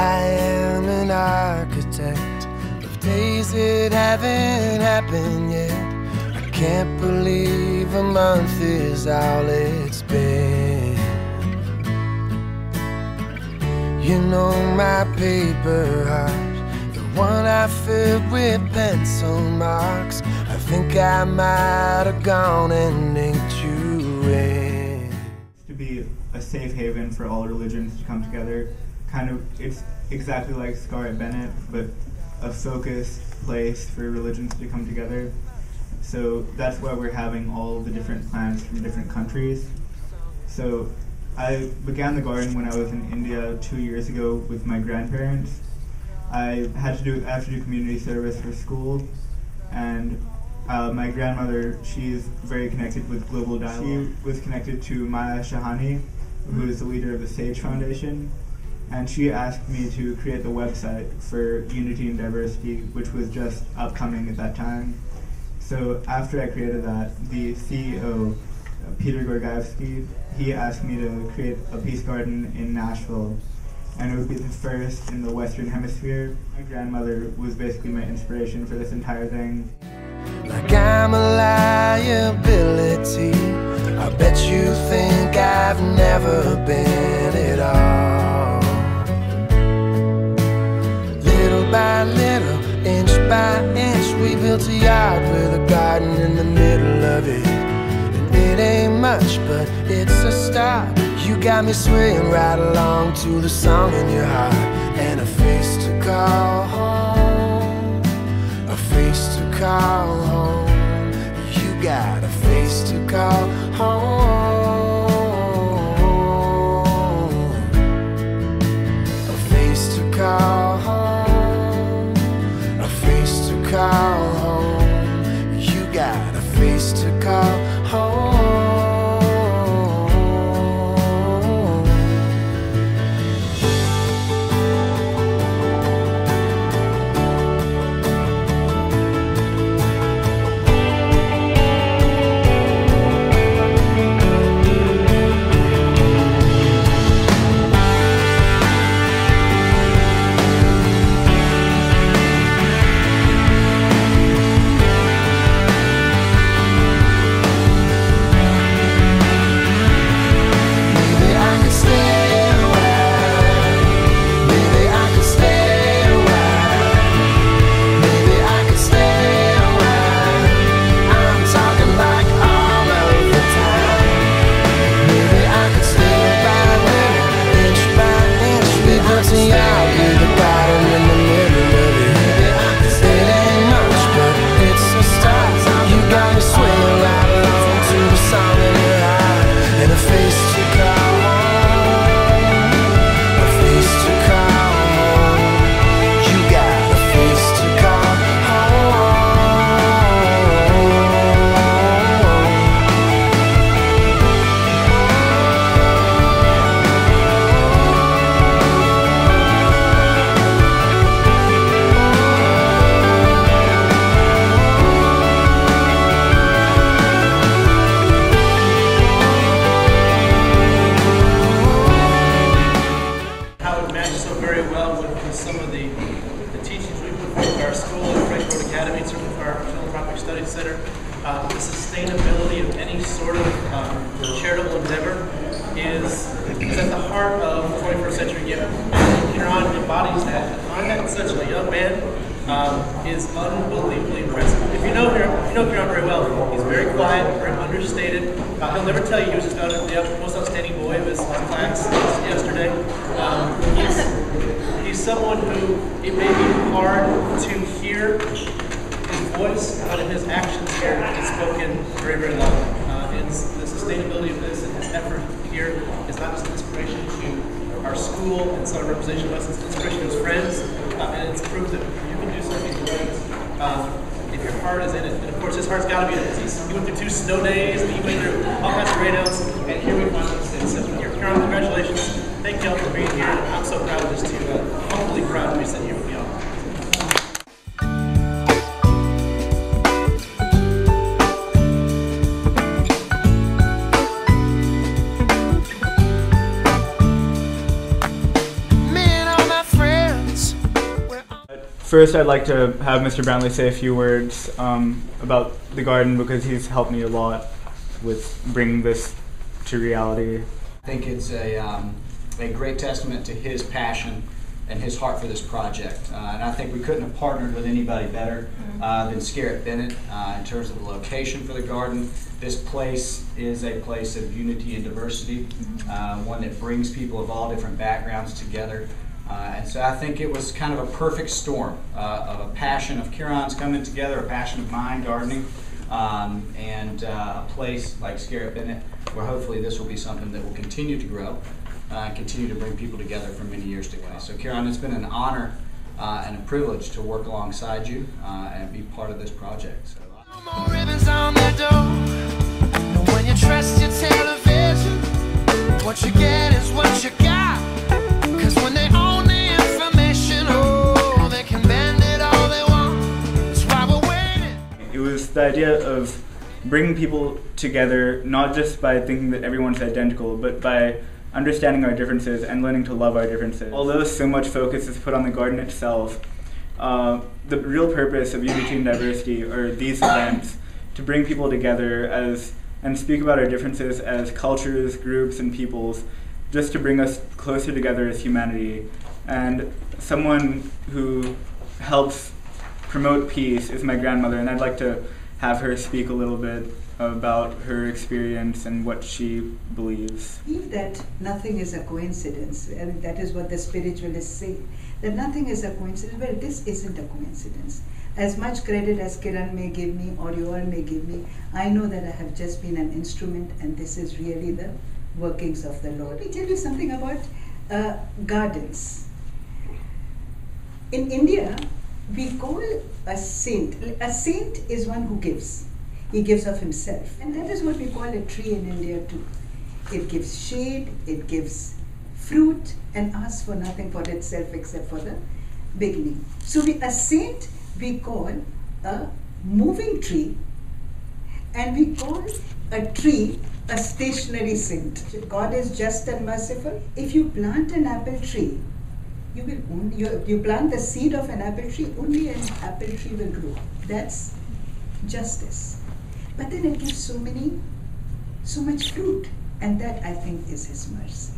I am an architect of days that haven't happened yet. I can't believe a month is all it's been. You know my paper heart, the one I filled with pencil marks. I think I might have gone and inked you in. To be a safe haven for all religions to come together Kind of, it's exactly like Scarritt Bennett, but a focused place for religions to come together. So that's why we're having all the different plants from different countries. So I began the garden when I was in India two years ago with my grandparents. I had to do I have to do community service for school, and uh, my grandmother she is very connected with Global Dialogue. She was connected to Maya Shahani, who is the leader of the Sage Foundation, and she asked me to create the website for Unity and Diversity, which was just upcoming at that time. So after I created that, the CEO, Peter Gorgaevsky, he asked me to create a peace garden in Nashville, and it would be the first in the Western Hemisphere. My grandmother was basically my inspiration for this entire thing. Like I'm a liability. I bet you think I've never been at all. By inch, we built a yard with a garden in the middle of it. And it ain't much, but it's a start. You got me swaying right along to the song in your heart and a face to call home. A face to call home. You got a face to call home. Matches so very well with, with some of the, the teachings we put forth our school at Road Academy, certainly for our Philanthropic Studies Center. Uh, the sustainability of any sort of um, charitable endeavor is, is at the heart of 21st century giving. Kiran embodies that. And on that such a young man um, is unbelievably impressive. If you know Kiran, you know Kiran very well. He's very quiet, very understated. Uh, he'll never tell you he was the most outstanding boy of his, class yesterday. Um, he's, he's someone who it may be hard to hear his voice, but in his actions here, it's spoken very, very loud. Uh, it's the sustainability of this and his effort here is not just an inspiration to our school and some representation of us, it's inspiration to his friends, uh, and it's proof that you can do something great. Your heart is in it, and of course his heart's got to be in it. He's, he went through two snow days, and he went through all kinds of great outs, and here we finally sit. So, Kiran, congratulations. Thank y'all for being here. I'm so proud of this too. Uh, humbly proud to be sitting here with y'all. First, I'd like to have Mr. Brantley say a few words um, about the garden because he's helped me a lot with bringing this to reality. I think it's a, um, a great testament to his passion and his heart for this project. Uh, and I think we couldn't have partnered with anybody better uh, than Scarritt Bennett uh, in terms of the location for the garden. This place is a place of unity and diversity, uh, one that brings people of all different backgrounds together. Uh, and so I think it was kind of a perfect storm uh, of a passion of Kiran's coming together, a passion of mine, gardening, um, and uh, a place like Scarritt Bennett where hopefully this will be something that will continue to grow uh, and continue to bring people together for many years to come. So, Kieran, it's been an honor and a privilege to work alongside you and be part of this project. So, No more ribbons on the door. When you trust your television, idea of bringing people together, not just by thinking that everyone's identical, but by understanding our differences and learning to love our differences. Although so much focus is put on the garden itself, uh, the real purpose of Unity and Diversity are these events to bring people together as and speak about our differences as cultures, groups, and peoples, just to bring us closer together as humanity. And someone who helps promote peace is my grandmother, and I'd like to have her speak a little bit about her experience and what she believes. believe that nothing is a coincidence, and that is what the spiritualists say. That nothing is a coincidence. Well, this isn't a coincidence. As much credit as Kiran may give me or you all may give me, I know that I have just been an instrument, and this is really the workings of the Lord. Let me tell you something about uh, gardens. In India, we call a saint. A saint is one who gives. He gives of himself. And that is what we call a tree in India too. It gives shade, it gives fruit, and asks for nothing for itself except for the beginning. So we, a saint we call a moving tree, and we call a tree a stationary saint. God is just and merciful. If you plant an apple tree, you will only, you, you plant the seed of an apple tree, only an apple tree will grow. That's justice. But then it gives so many, so much fruit, and that I think is His mercy.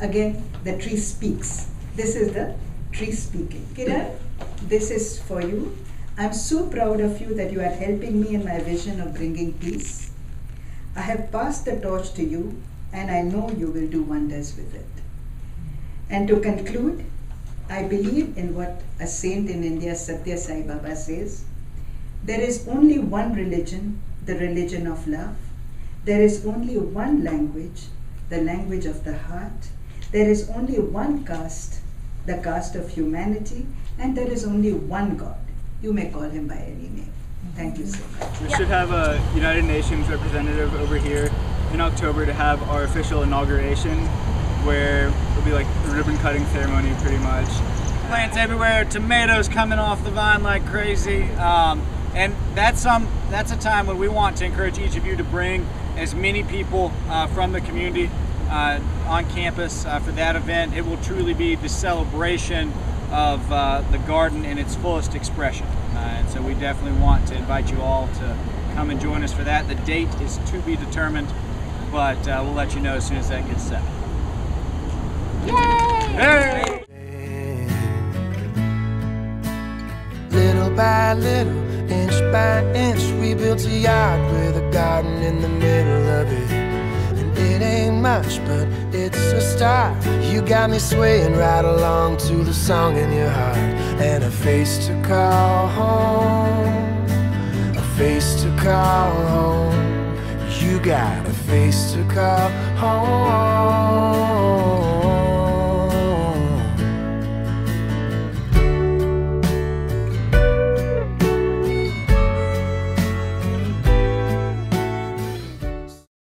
Again, the tree speaks. This is the tree speaking. Kiran, this is for you. I'm so proud of you that you are helping me in my vision of bringing peace. I have passed the torch to you, and I know you will do wonders with it. And to conclude, I believe in what a saint in India, Satya Sai Baba, says there is only one religion, the religion of love. There is only one language, the language of the heart. There is only one caste, the caste of humanity. And there is only one God. You may call him by any name. Thank you so much. We should have a United Nations representative over here in October to have our official inauguration, where it'll be like a ribbon cutting ceremony pretty much. plants everywhere, tomatoes coming off the vine like crazy. Um, and that's some that's a time when we want to encourage each of you to bring as many people uh, from the community uh, on campus uh, for that event. It will truly be the celebration of uh, the garden in its fullest expression. Uh, and so we definitely want to invite you all to come and join us for that. The date is to be determined, but uh, we'll let you know as soon as that gets set. Yay! Little by little, inch by inch, we built a yard with a garden in the middle of it. And it ain't much, but it's a start. You got me swaying right along to the song in your heart. And a face to call home, a face to call home. You got a face to call home.